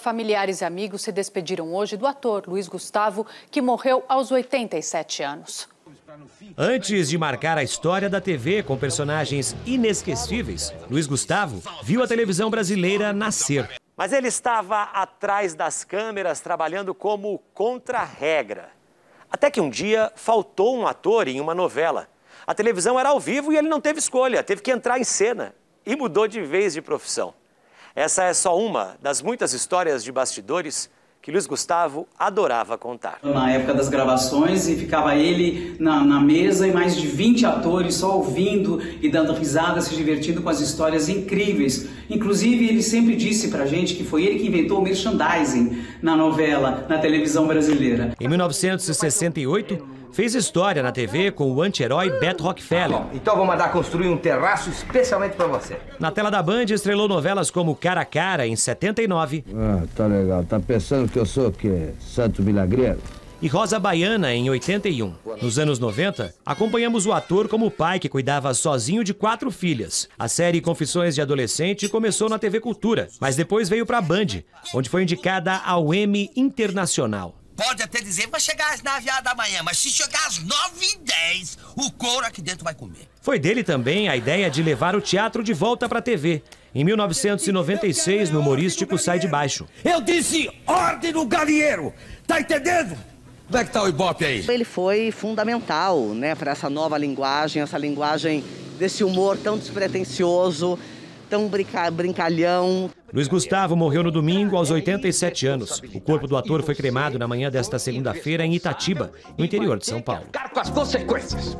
familiares e amigos se despediram hoje do ator Luiz Gustavo, que morreu aos 87 anos. Antes de marcar a história da TV com personagens inesquecíveis, Luiz Gustavo viu a televisão brasileira nascer. Mas ele estava atrás das câmeras trabalhando como contra-regra. Até que um dia faltou um ator em uma novela. A televisão era ao vivo e ele não teve escolha, teve que entrar em cena e mudou de vez de profissão. Essa é só uma das muitas histórias de bastidores que Luiz Gustavo adorava contar. Na época das gravações, e ficava ele na, na, mesa e mais de 20 atores só ouvindo e dando risadas, se divertindo com as histórias incríveis. Inclusive, ele sempre disse pra gente que foi ele que inventou o merchandising na novela, na televisão brasileira. Em 1968, fez história na TV com o anti-herói Beto Rockefeller. Bom, então vou mandar construir um terraço especialmente para você. Na tela da Band, estrelou novelas como Cara a Cara, em 79. Ah, tá legal. Tá pensando que eu sou o quê? Santo Milagreiro? e Rosa Baiana em 81. Nos anos 90, acompanhamos o ator como pai que cuidava sozinho de quatro filhas. A série Confissões de Adolescente começou na TV Cultura, mas depois veio para a Band, onde foi indicada ao Emmy Internacional. Pode até dizer, vai chegar às 9 horas da manhã, mas se chegar às 9 e 10, o couro aqui dentro vai comer. Foi dele também a ideia de levar o teatro de volta para a TV. Em 1996, no humorístico Sai de Baixo. Eu disse ordem no galinheiro, tá entendendo? Como é que tá o Ibope aí? Ele foi fundamental, né, para essa nova linguagem, essa linguagem desse humor tão despretensioso, tão brinca brincalhão. Luiz Gustavo morreu no domingo aos 87 anos. O corpo do ator foi cremado na manhã desta segunda-feira em Itatiba, no interior de São Paulo. Com as consequências.